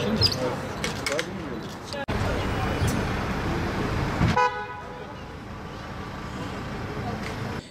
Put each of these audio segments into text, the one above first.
Şimdi.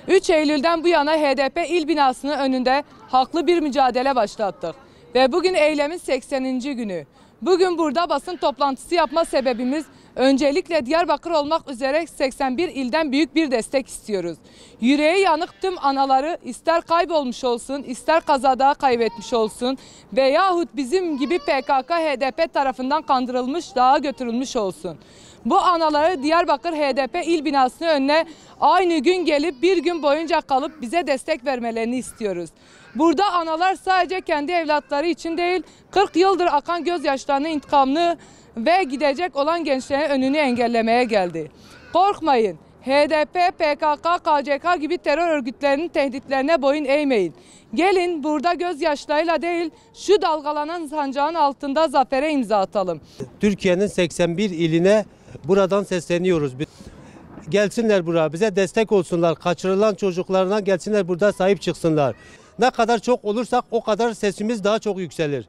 Üç Eylül'den bu yana HDP il binasının önünde haklı bir mücadele başlattık. Ve bugün eylemin 80. günü. Bugün burada basın toplantısı yapma sebebimiz öncelikle Diyarbakır olmak üzere 81 ilden büyük bir destek istiyoruz. Yüreği yanık tüm anaları ister kaybolmuş olsun, ister kazada kaybetmiş olsun veyahut bizim gibi PKK, HDP tarafından kandırılmış, dağa götürülmüş olsun. Bu anaları Diyarbakır HDP il binasının önüne aynı gün gelip bir gün boyunca kalıp bize destek vermelerini istiyoruz. Burada analar sadece kendi evlatları için değil, 40 yıldır akan gözyaşlarının intikamını ve gidecek olan gençlerin önünü engellemeye geldi. Korkmayın. HDP, PKK, KCK gibi terör örgütlerinin tehditlerine boyun eğmeyin. Gelin burada gözyaşlarıyla değil, şu dalgalanan sancağın altında zafere imza atalım. Türkiye'nin 81 iline buradan sesleniyoruz. Gelsinler buraya bize destek olsunlar. Kaçırılan çocuklarına gelsinler burada sahip çıksınlar. Ne kadar çok olursak o kadar sesimiz daha çok yükselir.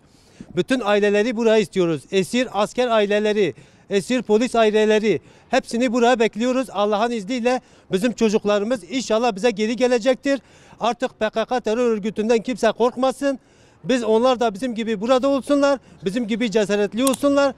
Bütün aileleri buraya istiyoruz. Esir asker aileleri, esir polis aileleri hepsini buraya bekliyoruz. Allah'ın izniyle bizim çocuklarımız inşallah bize geri gelecektir. Artık PKK terör örgütünden kimse korkmasın. Biz onlar da bizim gibi burada olsunlar. Bizim gibi cesaretli olsunlar.